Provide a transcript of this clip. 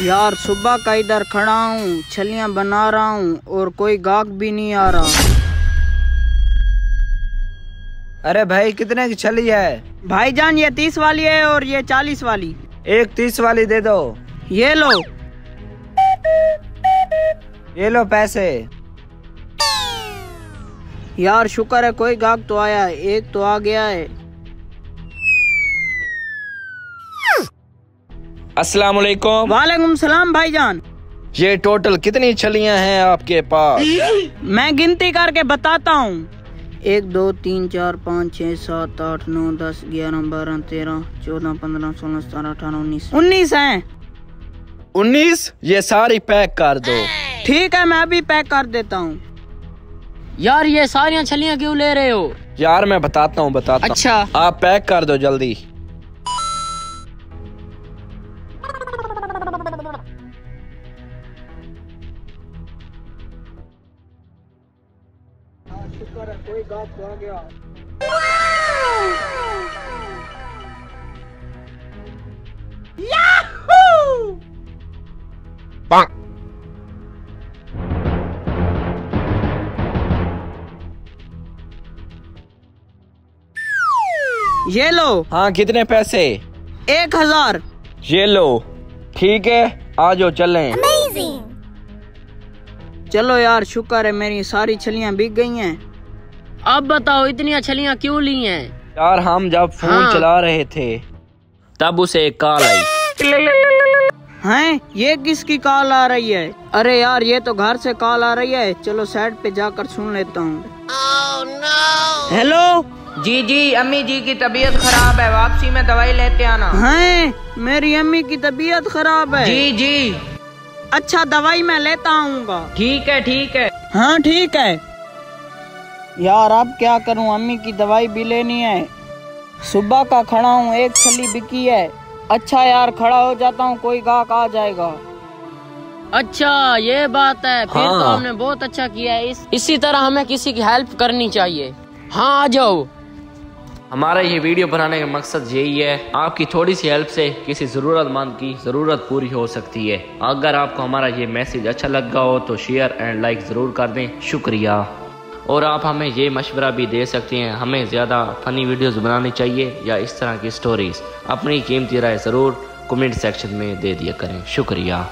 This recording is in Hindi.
यार सुबह का इधर खड़ा हूँ छलियाँ बना रहा हूँ और कोई गाहक भी नहीं आ रहा। अरे भाई कितने की छली है? भाईजान ये तीस वाली है और ये चालीस वाली। एक तीस वाली दे दो। ये लो। ये लो पैसे। यार शुक्र है कोई गाहक तो आया है एक तो आ गया है। अस्सलाम वालेकुम वालेकुम सलाम भाईजान। ये टोटल कितनी छलियाँ हैं आपके पास? मैं गिनती करके बताता हूँ। एक दो तीन चार पाँच छः सात आठ नौ दस ग्यारह बारह तेरह चौदह पंद्रह सोलह सत्रह अठारह उन्नीस। उन्नीस हैं। उन्नीस? ये सारी पैक कर दो। ठीक है मैं अभी पैक कर देता हूँ। यार ये सारियाँ छलियाँ क्यों ले रहे हो? यार मैं बताता हूँ बताता हूँ। अच्छा। आप पैक कर दो जल्दी। शुक्र है कोई तो गया ये लो। हाँ कितने पैसे? एक हज़ार। ये लो। ठीक है आ जाओ चलें। चलो यार शुक्र है मेरी सारी छलियाँ बिक गई हैं। अब बताओ इतनी छलियाँ क्यों ली हैं? यार हम जब फ़ोन हाँ। चला रहे थे तब उसे एक कॉल आई। हैं? ये किसकी कॉल आ रही है? अरे यार ये तो घर से कॉल आ रही है। चलो साइड पे जाकर सुन लेता हूँ। Hello oh, no. जी जी अम्मी जी की तबीयत खराब है वापसी में दवाई लेते आना। हैं? मेरी अम्मी की तबीयत खराब है। जी जी। अच्छा दवाई मैं लेता आऊँगा। ठीक है ठीक है। हाँ ठीक है। यार अब क्या करूँ? अम्मी की दवाई भी लेनी है। सुबह का खड़ा हूँ एक छली बिकी है। अच्छा यार खड़ा हो जाता हूँ कोई गाहक आ जाएगा। अच्छा ये बात है। फिर हाँ। तो हाँ। हमने बहुत अच्छा किया है। इस, इसी तरह हमें किसी की हेल्प करनी चाहिए। हाँ आ जाओ। हमारा ये वीडियो बनाने का मकसद यही है, आपकी थोड़ी सी हेल्प से किसी ज़रूरतमंद की ज़रूरत पूरी हो सकती है। अगर आपको हमारा ये मैसेज अच्छा लगा हो तो शेयर एंड लाइक ज़रूर कर दें। शुक्रिया। और आप हमें ये मशवरा भी दे सकते हैं, हमें ज़्यादा फ़नी वीडियोस बनानी चाहिए या इस तरह की स्टोरीज़ अपनी कीमती राय ज़रूर कमेंट सेक्शन में दे दिया करें। शुक्रिया।